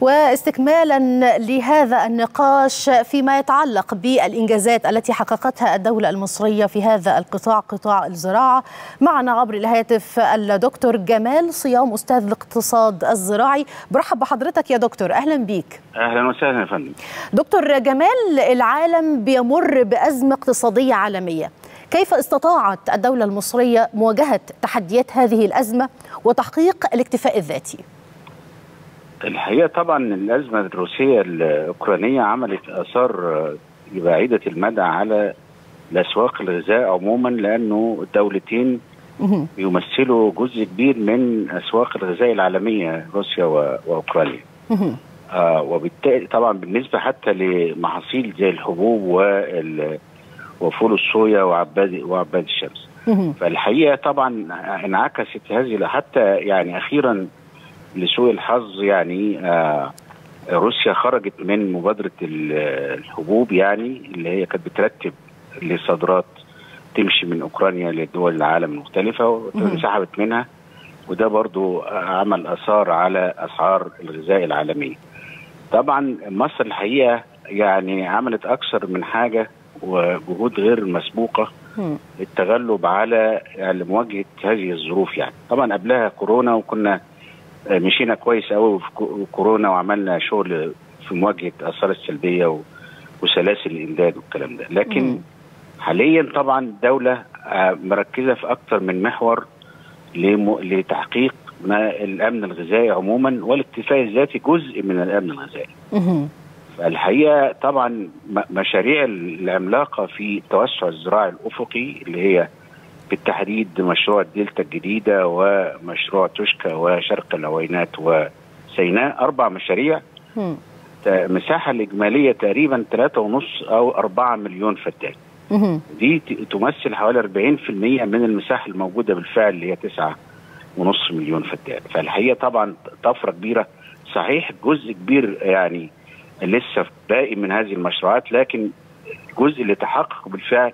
واستكمالا لهذا النقاش فيما يتعلق بالإنجازات التي حققتها الدولة المصرية في هذا القطاع قطاع الزراعة. معنا عبر الهاتف الدكتور جمال صيام أستاذ الاقتصاد الزراعي. برحب بحضرتك يا دكتور أهلا بيك. أهلا وسهلا يا فندم. دكتور جمال العالم بيمر بأزمة اقتصادية عالمية. كيف استطاعت الدولة المصرية مواجهة تحديات هذه الأزمة وتحقيق الاكتفاء الذاتي؟ الحقيقة طبعا الأزمة الروسية الأوكرانية عملت آثار بعيدة المدى على الأسواق الغذاء عموما لأنه الدولتين يمثلوا جزء كبير من أسواق الغذاء العالمية روسيا وأوكرانيا. آه وبالتالي طبعا بالنسبة حتى لمحاصيل زي الحبوب وال وفول الصويا وعباد وعباد الشمس. فالحقيقة طبعا انعكست هذه حتى يعني أخيرا لسوء الحظ يعني آه روسيا خرجت من مبادرة الحبوب يعني اللي هي كانت بترتب لصادرات تمشي من أوكرانيا لدول العالم المختلفة وانسحبت منها. وده برضو عمل آثار على أسعار الغذاء العالميه. طبعا مصر الحقيقة يعني عملت أكثر من حاجة وجهود غير مسبوقة للتغلب على يعني مواجهة هذه الظروف يعني. طبعا قبلها كورونا وكنا مشينا كويس قوي في كورونا وعملنا شغل في مواجهة الاثار السلبية وسلاسل الامداد والكلام ده لكن. حاليا طبعا الدولة مركزة في أكثر من محور لتحقيق ما الأمن الغذائي عموما والاكتفاء الذاتي جزء من الأمن الغذائي. الحقيقة طبعا مشاريع العملاقة في التوسع الزراعي الأفقي اللي هي بالتحديد مشروع الدلتا الجديدة ومشروع توشكا وشرق العوينات وسيناء أربع مشاريع. المساحه الإجمالية تقريبا 3.5 أو 4 مليون فدان. دي تمثل حوالي 40% من المساحة الموجودة بالفعل اللي هي 9.5 مليون فدان، فالحقيقة طبعا طفرة كبيرة. صحيح جزء كبير يعني لسه باقي من هذه المشروعات لكن الجزء اللي تحقق بالفعل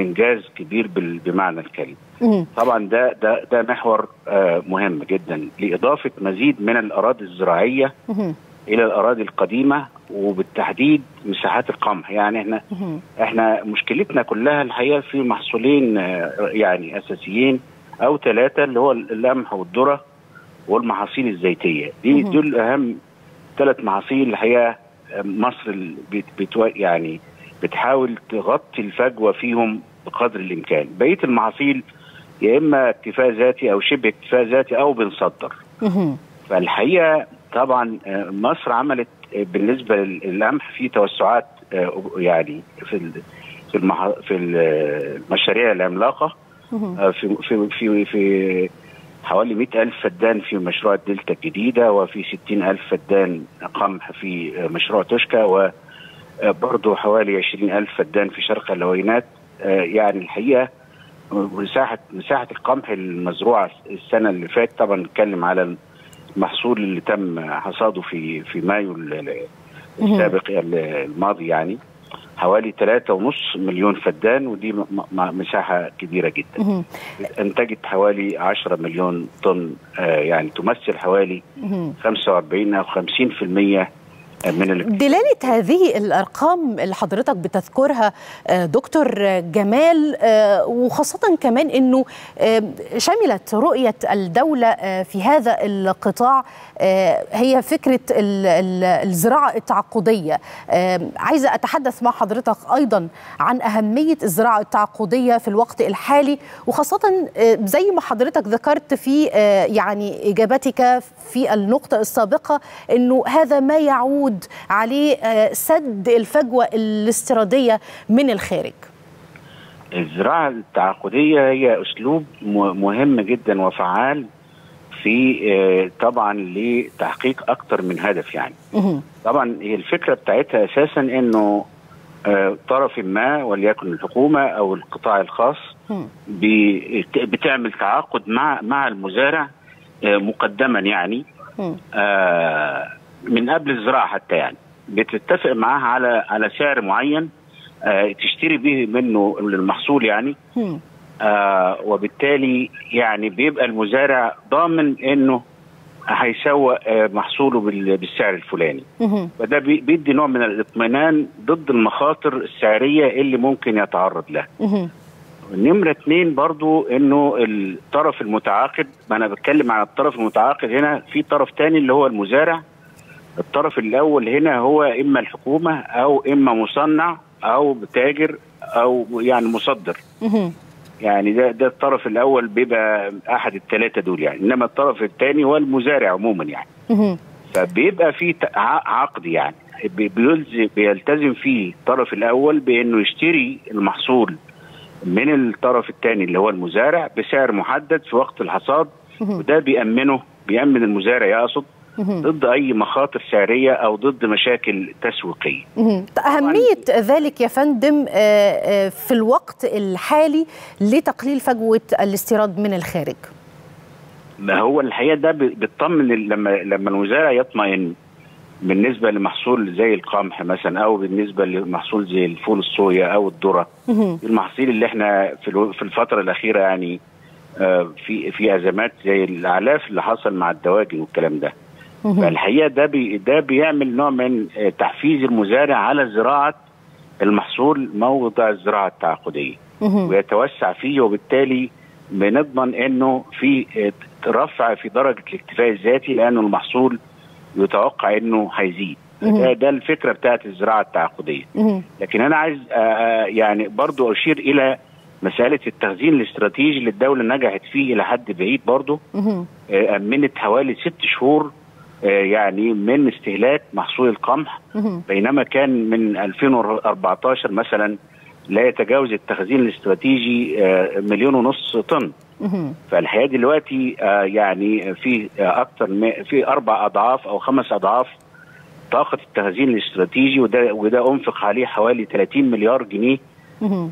إنجاز كبير بمعنى الكلمة. طبعا ده ده ده محور آه مهم جدا. لإضافة مزيد من الأراضي الزراعية إلى الأراضي القديمة وبالتحديد مساحات القمح. يعني إحنا إحنا مشكلتنا كلها الحقيقة في محصولين آه يعني أساسيين أو ثلاثة اللي هو القمح والذرة والمحاصيل الزيتية. دي دول أهم ثلاث محاصيل الحقيقة مصر بتو يعني بتحاول تغطي الفجوة فيهم بقدر الإمكان. بقية المحاصيل يا إما اكتفاء ذاتي أو شبه اكتفاء ذاتي أو بنصدر. فالحقيقة طبعا مصر عملت بالنسبة للقمح في توسعات يعني في في المح... في المشاريع العملاقة. في في في, في حوالي 100 ألف فدان في مشروع الدلتا الجديدة وفي 60 ألف فدان قمح في مشروع توشكا وبرضه حوالي 20 ألف فدان في شرق الهوينات يعني الحقيقة مساحة مساحة القمح المزروعة السنة اللي فاتت طبعا نتكلم على المحصول اللي تم حصاده في في مايو السابق الماضي يعني. حوالي 3.5 مليون فدان ودي مساحة كبيرة جدا. انتجت حوالي 10 مليون طن آه يعني تمثل حوالي 45 أو 50% من دلالة هذه الأرقام اللي حضرتك بتذكرها دكتور جمال وخاصة كمان أنه شملت رؤية الدولة في هذا القطاع هي فكرة الزراعة التعاقدية عايزة أتحدث مع حضرتك أيضا عن أهمية الزراعة التعاقدية في الوقت الحالي وخاصة زي ما حضرتك ذكرت في يعني إجابتك في النقطة السابقة أنه هذا ما يعود عليه سد الفجوة الاستيرادية من الخارج. الزراعة التعاقدية هي أسلوب مهم جدا وفعال في طبعا لتحقيق أكثر من هدف يعني. طبعا هي الفكرة بتاعتها أساسا أنه طرف ما وليكن الحكومة أو القطاع الخاص بتعمل تعاقد مع مع المزارع مقدما يعني. آه من قبل الزراعة حتى يعني. بتتفق معاها على على سعر معين آه تشتري به منه المحصول يعني. آه وبالتالي يعني بيبقى المزارع ضامن إنه هيسوق محصوله بالسعر الفلاني. فده بيدي نوع من الاطمئنان ضد المخاطر السعرية اللي ممكن يتعرض لها. نمرة اتنين برضو إنه الطرف المتعاقد ما أنا بتكلم عن الطرف المتعاقد هنا في طرف تاني اللي هو المزارع. الطرف الأول هنا هو إما الحكومة أو إما مصنع أو تاجر أو يعني مصدر. يعني ده ده الطرف الأول بيبقى أحد الثلاثه دول يعني. إنما الطرف الثاني هو المزارع عموما يعني. فبيبقى في عقد يعني. بيلتزم فيه الطرف الأول بإنه يشتري المحصول من الطرف الثاني اللي هو المزارع بسعر محدد في وقت الحصاد. وده بيأمنه بيأمن المزارع يقصد. ضد أي مخاطر سعريه أو ضد مشاكل تسويقية. أهمية ذلك يا فندم في الوقت الحالي لتقليل فجوة الاستيراد من الخارج. ما هو الحقيقة ده بيطمن لما لما المزارع يطمئن بالنسبة لمحصول زي القمح مثلا أو بالنسبة لمحصول زي الفول الصويا أو الذرة المحاصيل اللي إحنا في الفترة الأخيرة يعني في في أزمات زي الأعلاف اللي حصل مع الدواجن والكلام ده فالحقيقة ده بي ده بيعمل نوع من تحفيز المزارع على زراعه المحصول موضع الزراعة التعاقدية. ويتوسع فيه وبالتالي بنضمن إنه في رفع في درجة الاكتفاء الذاتي لأنه المحصول يتوقع إنه هيزيد. ده, ده الفكرة بتاعت الزراعة التعاقدية. لكن أنا عايز يعني برضو أشير إلى مسألة التخزين الاستراتيجي اللي الدولة نجحت فيه إلى حد بعيد برضو. أمنت حوالي ست شهور يعني من استهلاك محصول القمح بينما كان من 2014 مثلا لا يتجاوز التخزين الاستراتيجي مليون ونص طن. فالحقيقة دلوقتي يعني في أكثر في أربع أضعاف أو خمس أضعاف طاقة التخزين الاستراتيجي وده وده أنفق عليه حوالي 30 مليار جنيه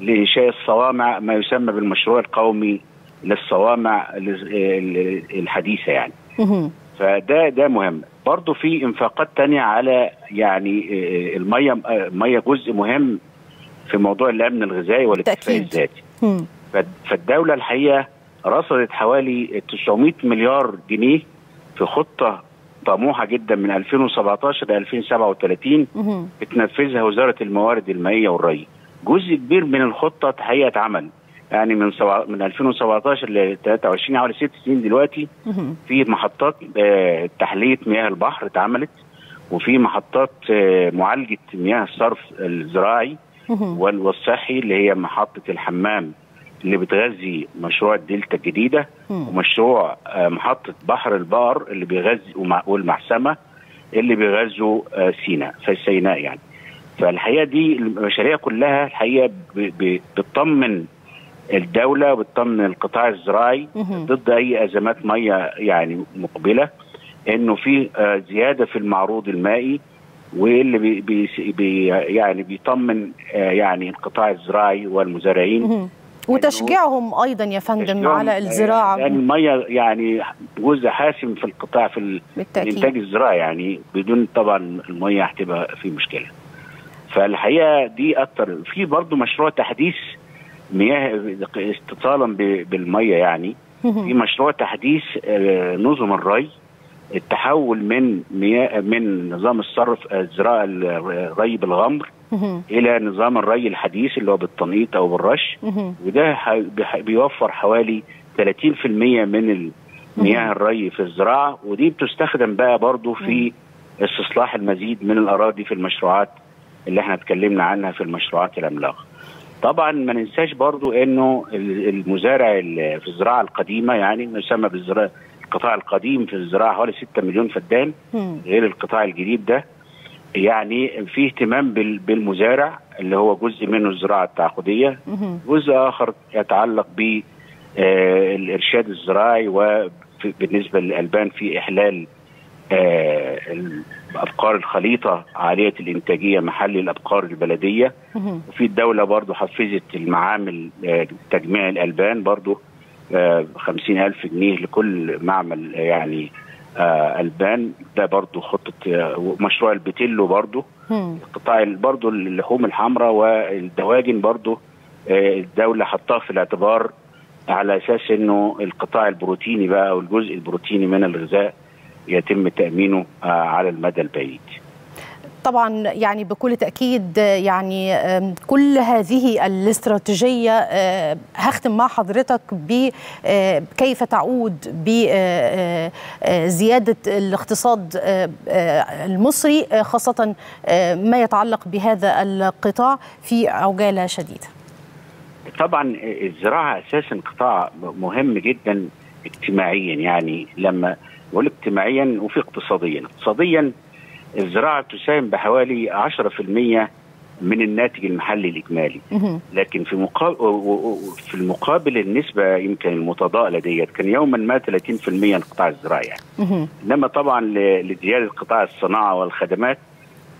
لإنشاء الصوامع ما يسمى بالمشروع القومي للصوامع الحديثة يعني. فده ده مهم. برضه في انفاقات تانية على يعني المية الميه جزء مهم في موضوع الأمن الغذائي والاكتفاء الذاتي. فالدولة الحقيقة رصدت حوالي 900 مليار جنيه في خطة طموحة جدا من 2017 ل 2037 بتنفذها وزارة الموارد المائية والري. جزء كبير من الخطة الحقيقة اتعمل. يعني من سبع من 2017 ل 23 حوالي ست سنين دلوقتي في محطات آه تحلية مياه البحر اتعملت وفي محطات آه معالجة مياه الصرف الزراعي والصحي اللي هي محطة الحمام اللي بتغذي مشروع الدلتا الجديدة ومشروع آه محطة بحر البقر اللي بيغذي والمحسمة اللي بيغذوا سيناء في سيناء يعني. فالحقيقة دي المشاريع كلها الحقيقة بتطمن الدولة وبتطمن القطاع الزراعي ضد أي أزمات مية يعني مقبلة إنه في زيادة في المعروض المائي واللي بي بي يعني بيطمن يعني القطاع الزراعي والمزارعين. وتشجيعهم أيضا يا فندم على الزراعة. يعني المية يعني جزء حاسم في القطاع في الإنتاج الزراعي يعني بدون طبعا المية هتبقى في مشكلة. فالحقيقة دي أكتر. في برضه مشروع تحديث مياه اتصالا بالمية يعني. في مشروع تحديث نظم الري. التحول من مياه من نظام الصرف الزراعة الري بالغمر إلى نظام الري الحديث اللي هو بالتنقيط أو بالرش. وده بيوفر حوالي 30% من مياه الري في الزراعة. ودي بتستخدم بقى برضو في استصلاح المزيد من الأراضي في المشروعات اللي إحنا اتكلمنا عنها في المشروعات العملاقة. طبعا ما ننساش برضو إنه المزارع في الزراعة القديمة يعني يسمى بالزراعه القطاع القديم في الزراعة حوالي 6 مليون فدان غير القطاع الجديد ده. يعني في اهتمام بالمزارع اللي هو جزء منه الزراعة التعاقدية جزء آخر يتعلق ب الإرشاد الزراعي وبالنسبه للألبان في إحلال الابقار الخليطة عالية الإنتاجية محل الأبقار البلدية. وفي الدولة برضو حفزت المعامل تجميع الألبان برضو خمسين ألف جنيه لكل معمل يعني آه ألبان. ده برضو خطة آه مشروع البتيلو برضو. قطاع برضو اللحوم الحمراء والدواجن برضو آه الدولة حطها في الاعتبار على أساس إنه القطاع البروتيني بقى أو الجزء البروتيني من الغذاء يتم تأمينه على المدى البعيد. طبعا يعني بكل تأكيد يعني كل هذه الاستراتيجية هختم مع حضرتك بكيف تعود بزياده الاقتصاد المصري خاصة ما يتعلق بهذا القطاع في عجالة شديدة. طبعا الزراعة أساسا قطاع مهم جدا اجتماعيا يعني لما بقول اجتماعيا وفي اقتصاديا، اقتصاديا الزراعة تساهم بحوالي 10% من الناتج المحلي الإجمالي. لكن في مقابل في المقابل النسبة يمكن المتضائله ديت كان يوما ما 30% من القطاع الزراعي يعني. إنما طبعا لزياده قطاع الصناعة والخدمات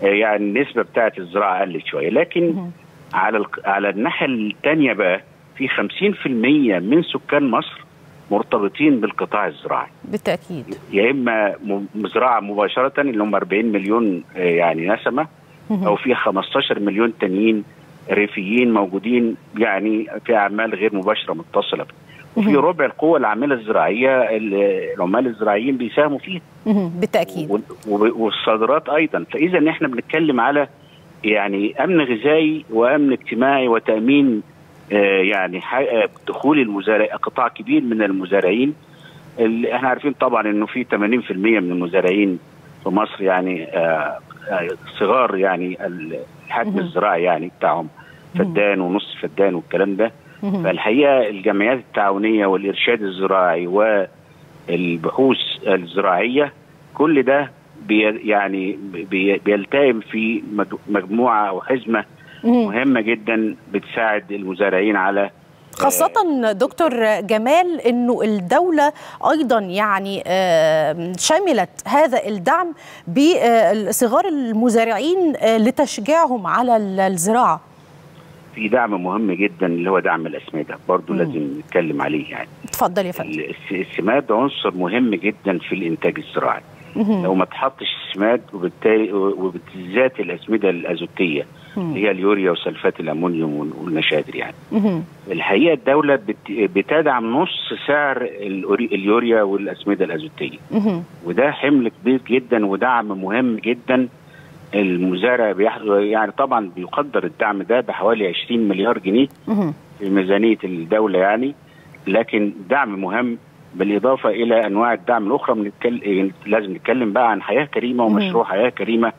يعني النسبة بتاعت الزراعة قلت شوية. لكن على على الناحية الثانية بقى في 50% من سكان مصر مرتبطين بالقطاع الزراعي. بالتأكيد. يا إما زراعه مباشرة اللي هم 40 مليون يعني نسمة أو في 15 مليون تانيين ريفيين موجودين يعني في أعمال غير مباشرة متصلة وفي ربع القوى العاملة الزراعية العمال الزراعيين بيساهموا فيها. بالتأكيد. والصادرات أيضا. فاذا إحنا بنتكلم على يعني أمن غذائي وأمن اجتماعي وتأمين يعني دخول المزارع قطاع كبير من المزارعين. اللي إحنا عارفين طبعا إنه في 80% من المزارعين في مصر يعني صغار يعني الحجم الزراعي يعني بتاعهم. فدان ونص فدان والكلام ده. فالحقيقة الجمعيات التعاونية والإرشاد الزراعي والبحوث الزراعية كل ده بي يعني بي بيلتئم في مجموعة أو حزمة مهمة جدا بتساعد المزارعين على خاصة دكتور جمال إنه الدولة أيضا يعني شملت هذا الدعم بصغار المزارعين لتشجيعهم على الزراعة. في دعم مهم جدا اللي هو دعم الأسمدة برضه لازم نتكلم عليه يعني. اتفضل يا فندم. السماد عنصر مهم جدا في الإنتاج الزراعي. لو ما تحطش السماد وبالتالي وبالذات الأسمدة الأزوتية اللي هي اليوريا وسلفات الأمونيوم والنشادر يعني. الحقيقة الدولة بتدعم نص سعر اليوريا والأسمدة الأزوتية. وده حمل كبير جدا ودعم مهم جدا. المزارع يعني طبعا بيقدر الدعم ده بحوالي 20 مليار جنيه في ميزانية الدولة يعني. لكن دعم مهم بالإضافة إلى أنواع الدعم الأخرى. بنتكلم لازم نتكلم بقى عن حياة كريمة ومشروع حياة كريمة.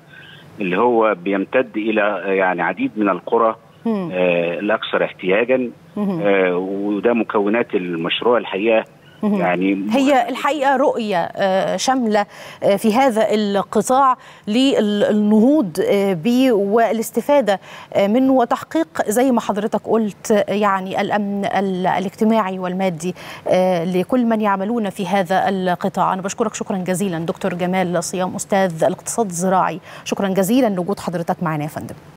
اللي هو بيمتد إلى يعني عديد من القرى آه الاكثر احتياجا آه وده مكونات المشروع الحقيقة. يعني هي الحقيقة رؤية شاملة في هذا القطاع للنهوض به والاستفاده منه وتحقيق زي ما حضرتك قلت يعني الأمن الاجتماعي والمادي لكل من يعملون في هذا القطاع. أنا بشكرك شكرا جزيلا دكتور جمال صيام أستاذ الاقتصاد الزراعي. شكرا جزيلا لوجود حضرتك معنا يا فندم.